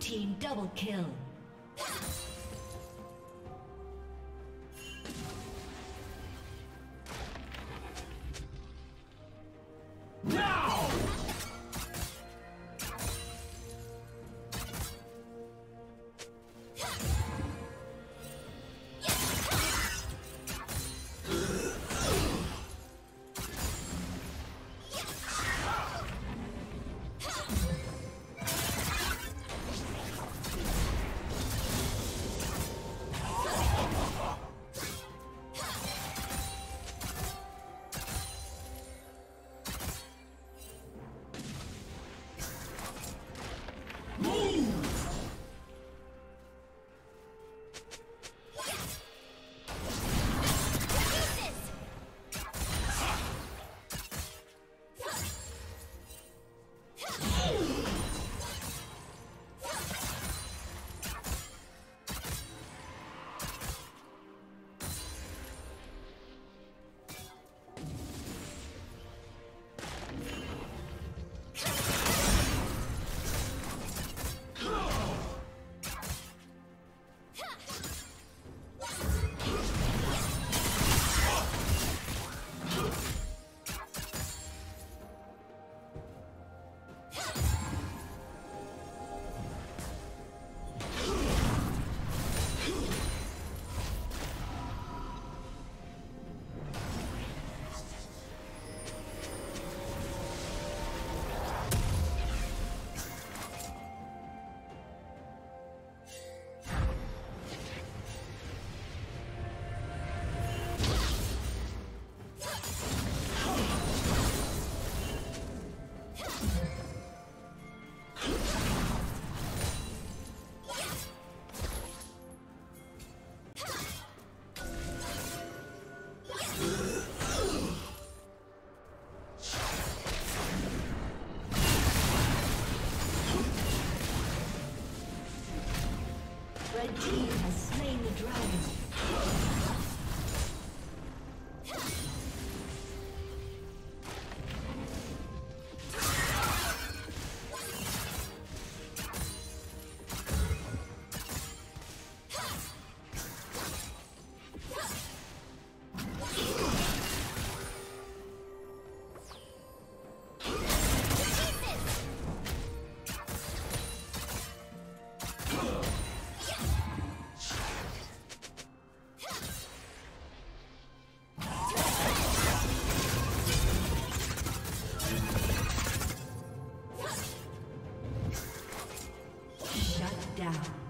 team double kill. Spree.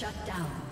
Shut down.